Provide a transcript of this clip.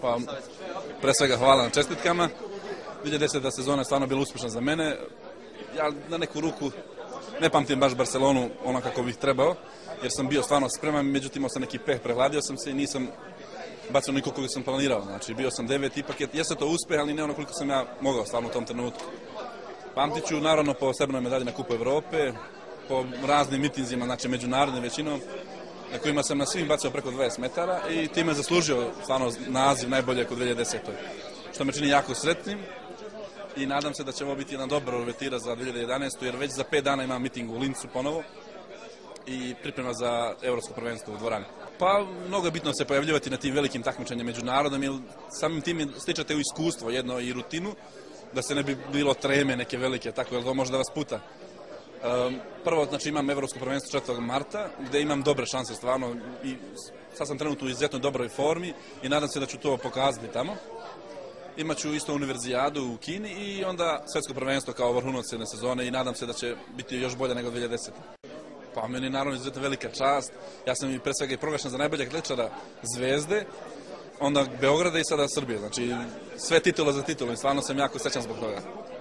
Pa, pre svega hvala na čestitkama. 2010. sezona je stvarno bila uspešna za mene. Ja na neku ruku ne pamtim baš Barcelonu ono kako bih trebao, jer sam bio stvarno spreman, međutim imao sam neki peh, prehladio sam se i nisam bacio niko koliko sam planirao. Znači, bio sam devet, ipak je, jeste to uspeh, ali ne ono koliko sam ja mogao stvarno u tom trenutku. Pamtiću, naravno, po srebrnoj medalji na Kupu Evrope, po raznim mitinzima, znači međunarodnim većinom, na kojima sam na svim bacio preko 20 metara i time zaslužio stvarno naziv najbolje kod 2010. Što me čini jako sretnim i nadam se da će ovo biti jedan dobar uvetira za 2011. jer već za 5 dana imam miting u Lincu ponovo i priprema za evropsko prvenstvo u dvorani. Pa mnogo je bitno se pojavljivati na tim velikim takmičenjima međunarodnim, jer samim tim stičete u iskustvo jedno i rutinu, da se ne bi bilo treme neke velike, tako jer to može da vas puta. Um, prvo, znači imam evropsko prvenstvo 4. marta, gde imam dobre šanse stvarno i sad sam trenutno u izuzetno dobroj formi i nadam se da ću to pokazati tamo. Imaću isto univerzijadu u Kini i onda svetsko prvenstvo kao vrhunac jedne sezone i nadam se da će biti još bolje nego 2010. Pa meni naravno izuzetno velika čast. Ja sam i pre svega i proglašen za najboljeg atletičara Zvezde, onda Beograda i sada Srbije. Znači sve titula za titulu i stvarno sam jako srećan zbog toga.